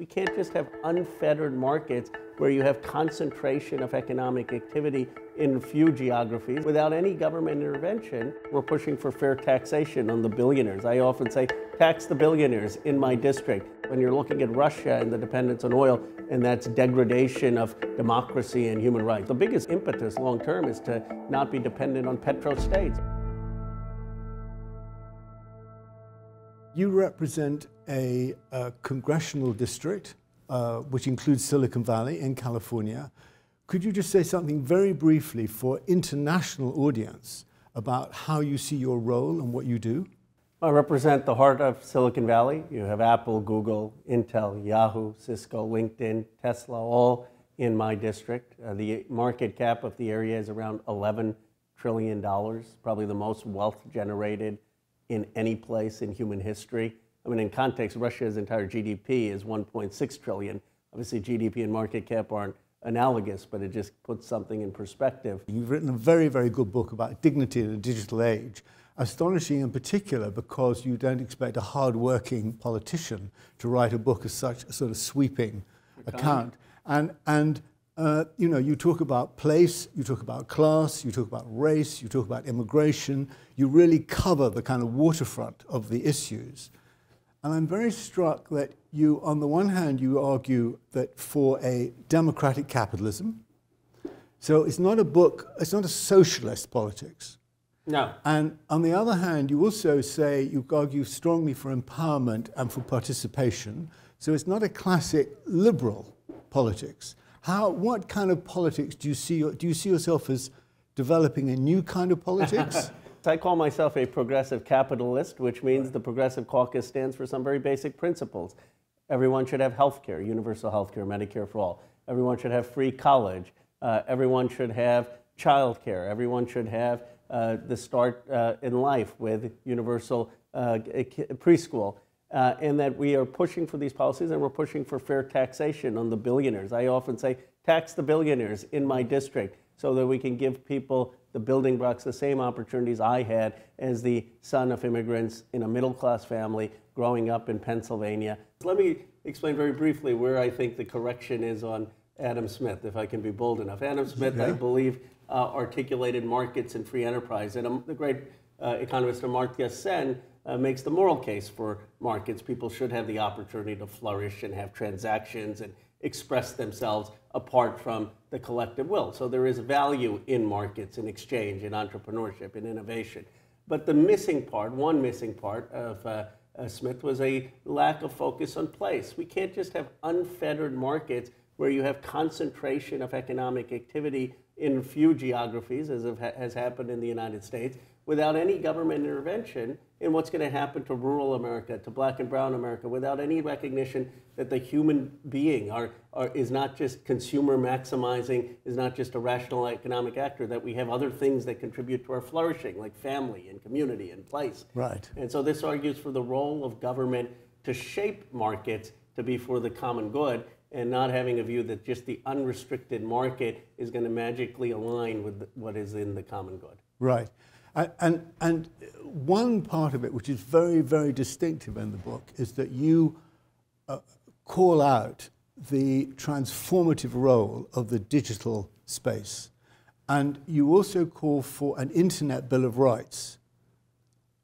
We can't just have unfettered markets where you have concentration of economic activity in few geographies without any government intervention. We're pushing for fair taxation on the billionaires. I often say, tax the billionaires in my district. When you're looking at Russia and the dependence on oil, and that's degradation of democracy and human rights. The biggest impetus long term is to not be dependent on petrostates. You represent a, a congressional district, uh, which includes Silicon Valley in California. Could you just say something very briefly for international audience about how you see your role and what you do? I represent the heart of Silicon Valley. You have Apple, Google, Intel, Yahoo, Cisco, LinkedIn, Tesla, all in my district. Uh, the market cap of the area is around $11 trillion, probably the most wealth generated in any place in human history. I mean, in context, Russia's entire GDP is 1.6 trillion. Obviously, GDP and market cap aren't analogous, but it just puts something in perspective. You've written a very, very good book about dignity in a digital age. Astonishing in particular because you don't expect a hard-working politician to write a book as such a sort of sweeping account. And, and uh, you know, you talk about place, you talk about class, you talk about race, you talk about immigration. You really cover the kind of waterfront of the issues. And I'm very struck that you, on the one hand, you argue that for a democratic capitalism, so it's not a book, it's not a socialist politics. No. And on the other hand, you also say you argue strongly for empowerment and for participation. So it's not a classic liberal politics. How, what kind of politics do you see? Do you see yourself as developing a new kind of politics? I call myself a progressive capitalist, which means the Progressive Caucus stands for some very basic principles. Everyone should have health care, universal health care, Medicare for all. Everyone should have free college. Uh, everyone should have child care. Everyone should have uh, the start uh, in life with universal uh, preschool uh, and that we are pushing for these policies and we're pushing for fair taxation on the billionaires. I often say, tax the billionaires in my district so that we can give people the building blocks, the same opportunities I had as the son of immigrants in a middle class family growing up in Pennsylvania. Let me explain very briefly where I think the correction is on Adam Smith, if I can be bold enough. Adam Smith, yeah. I believe, uh, articulated markets and free enterprise. And um, the great uh, economist Amartya Sen uh, makes the moral case for markets. People should have the opportunity to flourish and have transactions and express themselves apart from the collective will. So there is value in markets, in exchange, in entrepreneurship, in innovation. But the missing part, one missing part of uh, uh, Smith was a lack of focus on place. We can't just have unfettered markets where you have concentration of economic activity in few geographies, as has happened in the United States, without any government intervention in what's going to happen to rural America, to black and brown America, without any recognition that the human being are, are, is not just consumer maximizing, is not just a rational economic actor, that we have other things that contribute to our flourishing, like family and community and place. Right. And so this argues for the role of government to shape markets to be for the common good and not having a view that just the unrestricted market is going to magically align with what is in the common good. Right. And, and one part of it, which is very, very distinctive in the book, is that you uh, call out the transformative role of the digital space. And you also call for an Internet Bill of Rights,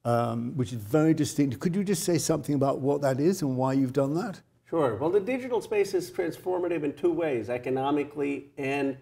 um, which is very distinct. Could you just say something about what that is and why you've done that? Sure. Well, the digital space is transformative in two ways economically and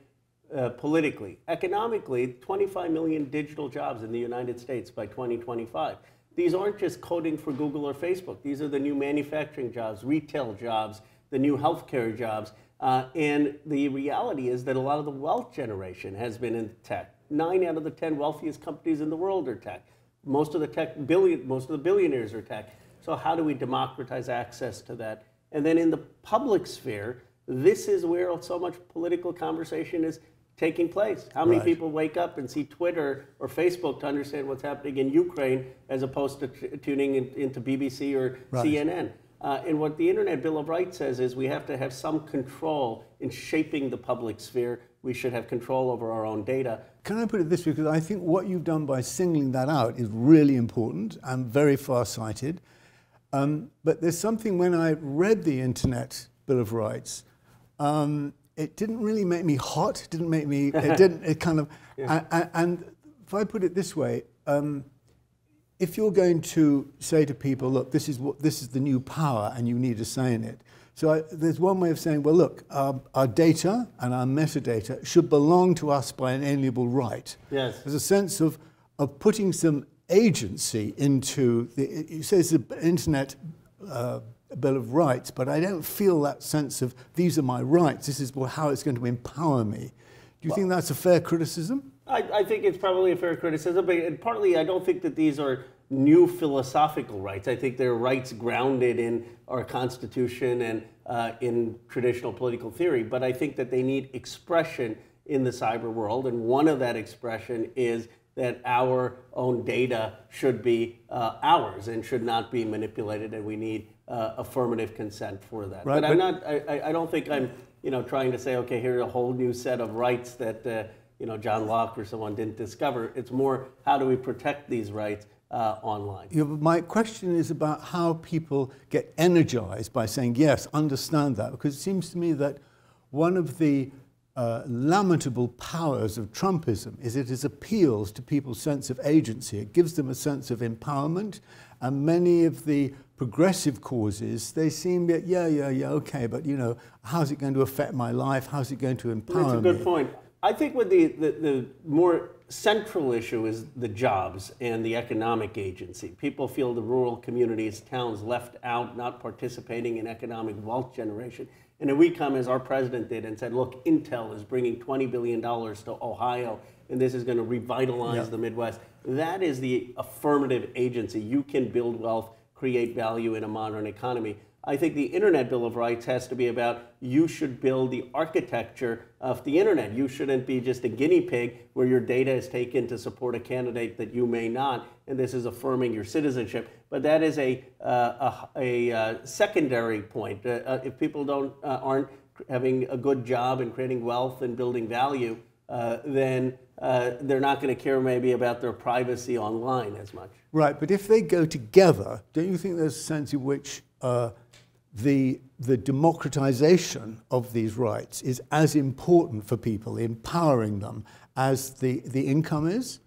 uh, politically. Economically, 25 million digital jobs in the United States by 2025. These aren't just coding for Google or Facebook. These are the new manufacturing jobs, retail jobs, the new healthcare jobs. Uh, and the reality is that a lot of the wealth generation has been in tech. Nine out of the 10 wealthiest companies in the world are tech. Most of the tech billion, most of the billionaires are tech. So how do we democratize access to that? And then in the public sphere, this is where so much political conversation is taking place? How many right. people wake up and see Twitter or Facebook to understand what's happening in Ukraine as opposed to t- tuning in, into BBC or right. CNN? Uh, and what the Internet Bill of Rights says is we have to have some control in shaping the public sphere. We should have control over our own data. Can I put it this way? Because I think what you've done by singling that out is really important and very far sighted. Um, but there's something when I read the Internet Bill of Rights. Um, it didn't really make me hot. Didn't make me. It didn't. It kind of. Yeah. And, and, if I put it this way, um, if you're going to say to people, look, this is what this is the new power, and you need to say in it. So I, there's one way of saying, well, look, our, our, data and our metadata should belong to us by an alienable right. Yes. There's a sense of of putting some agency into the. It says the internet. Uh, Bill of Rights, but I don't feel that sense of these are my rights. This is how it's going to empower me. Do you well, think that's a fair criticism? I, I, think it's probably a fair criticism, but partly I don't think that these are new philosophical rights. I think they're rights grounded in our Constitution and uh, in traditional political theory, but I think that they need expression in the cyber world, and one of that expression is that our own data should be uh, ours and should not be manipulated, and we need uh, affirmative consent for that. Right, but, but I'm not. I, I don't think I'm. You know, trying to say, okay, here's a whole new set of rights that uh, you know John Locke or someone didn't discover. It's more how do we protect these rights uh, online. Yeah, my question is about how people get energized by saying yes, understand that, because it seems to me that one of the uh, lamentable powers of Trumpism is it is appeals to people's sense of agency. It gives them a sense of empowerment, and many of the progressive causes, they seem, yeah, yeah, yeah, okay, but you know, how's it going to affect my life? How's it going to empower me? That's a good me? point. I think with the, the, the more central issue is the jobs and the economic agency. People feel the rural communities, towns left out, not participating in economic wealth generation. And then we come, as our president did, and said, look, Intel is bringing $20 billion to Ohio, and this is going to revitalize yeah. the Midwest. That is the affirmative agency. You can build wealth, create value in a modern economy. I think the Internet Bill of Rights has to be about you should build the architecture of the Internet. You shouldn't be just a guinea pig where your data is taken to support a candidate that you may not, and this is affirming your citizenship. But that is a, uh, a, a uh, secondary point. Uh, uh if people don't uh, aren't having a good job and creating wealth and building value, uh, then they're not going to care maybe about their privacy online as much. Right, but if they go together, don't you think there's a sense in which the, the democratization of these rights is as important for people, empowering them, as the, the income is?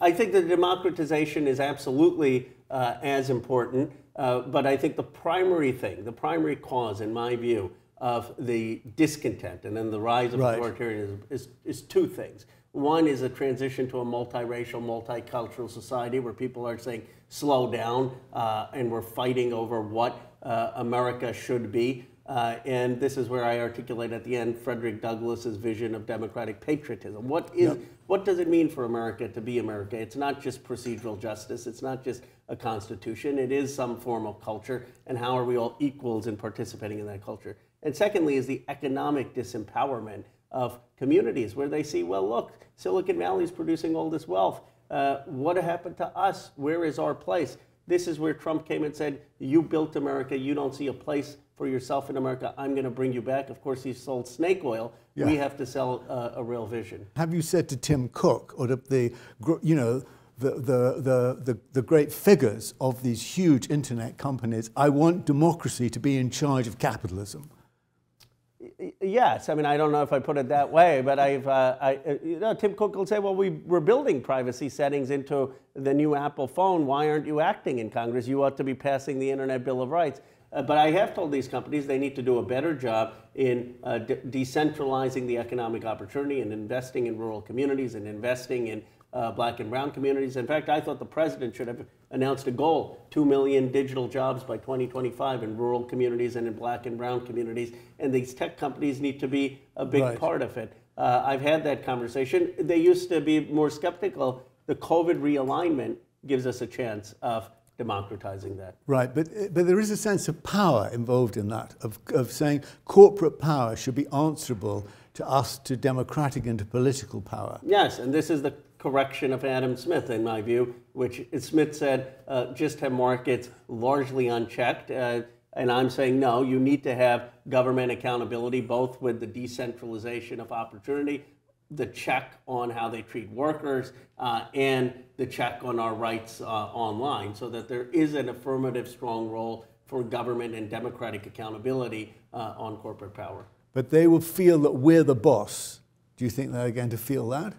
I think the democratization is absolutely uh, as important, uh, but I think the primary thing, the primary cause, in my view, of the discontent and then the rise of right. authoritarianism is, is two things. One is a transition to a multiracial, multicultural society where people are saying, slow down, uh, and we're fighting over what uh, America should be. Uh, and this is where I articulate at the end Frederick Douglass's vision of democratic patriotism. What is yep. what does it mean for America to be America? It's not just procedural justice. It's not just a constitution. It is some form of culture. And how are we all equals in participating in that culture? And secondly, is the economic disempowerment of communities where they see, well, look, Silicon Valley is producing all this wealth. Uh, what happened to us? Where is our place? This is where Trump came and said, You built America. You don't see a place for yourself in America. I'm going to bring you back. Of course, he sold snake oil. Yeah. We have to sell uh, a real vision. Have you said to Tim Cook or to the, you know, the, the, the, the, the great figures of these huge internet companies, I want democracy to be in charge of capitalism? Yes, I mean I don't know if I put it that way, but I've uh, I, uh, you know Tim Cook will say, well, we we're building privacy settings into the new Apple phone. Why aren't you acting in Congress? You ought to be passing the Internet Bill of Rights. Uh, but I have told these companies they need to do a better job in uh, de decentralizing the economic opportunity and investing in rural communities and investing in uh, black and brown communities. In fact, I thought the president should have announced a goal 2 million digital jobs by 2025 in rural communities and in black and brown communities. And these tech companies need to be a big right. part of it. Uh, I've had that conversation. They used to be more skeptical. The COVID realignment gives us a chance of democratizing that. Right, but, but there is a sense of power involved in that, of, of saying corporate power should be answerable to us, to democratic and to political power. Yes, and this is the correction of Adam Smith, in my view, which Smith said uh, just have markets largely unchecked. Uh, and I'm saying no, you need to have government accountability, both with the decentralization of opportunity, the check on how they treat workers, uh, and the check on our rights uh, online, so that there is an affirmative, strong role for government and democratic accountability uh, on corporate power. But they will feel that we're the boss. Do you think they're going to feel that?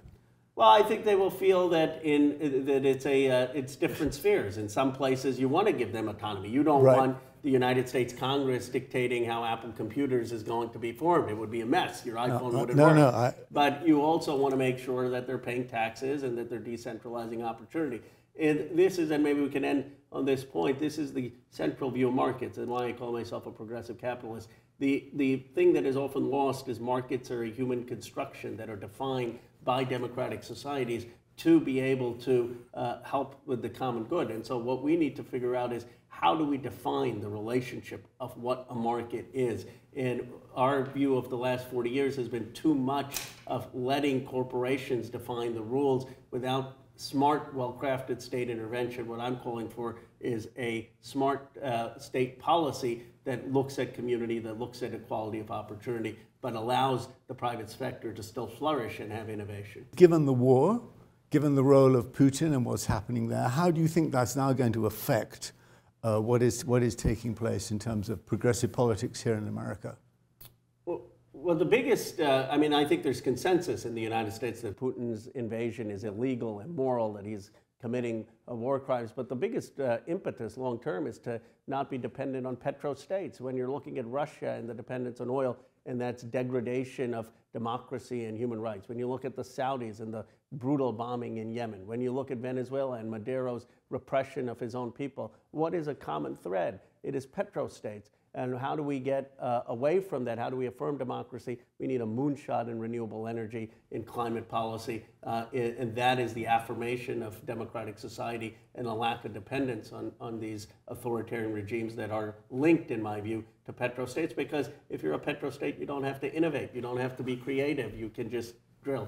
Well, I think they will feel that in that it's a uh, it's different spheres. In some places, you want to give them autonomy. You don't Right. want the United States Congress dictating how Apple Computers is going to be formed. It would be a mess. Your iPhone uh, wouldn't no, work. no, I- But you also want to make sure that they're paying taxes and that they're decentralizing opportunity. And this is, and maybe we can end on this point. This is the central view of markets, and why I call myself a progressive capitalist. The the thing that is often lost is markets are a human construction that are defined by democratic societies to be able to uh, help with the common good. And so, what we need to figure out is how do we define the relationship of what a market is? And our view of the last 40 years has been too much of letting corporations define the rules without smart, well crafted state intervention. What I'm calling for is a smart uh, state policy that looks at community, that looks at equality of opportunity, but allows the private sector to still flourish and have innovation. Given the war, given the role of Putin and what's happening there, how do you think that's now going to affect uh, what, is, what is taking place in terms of progressive politics here in America? Well, well, the biggest, uh, I mean, I think there's consensus in the United States that Putin's invasion is illegal, immoral, that he's committing uh, war crimes. But the biggest uh, impetus long term is to not be dependent on petrostates. When you're looking at Russia and the dependence on oil, and that's degradation of democracy and human rights. When you look at the Saudis and the brutal bombing in Yemen, when you look at Venezuela and Maduro's repression of his own people, what is a common thread? It is petrostates. And how do we get uh, away from that? How do we affirm democracy? We need a moonshot in renewable energy, in climate policy, uh, and that is the affirmation of democratic society and a lack of dependence on, on these authoritarian regimes that are linked, in my view, to petrostates. Because if you're a petrostate, you don't have to innovate, you don't have to be creative, you can just drill.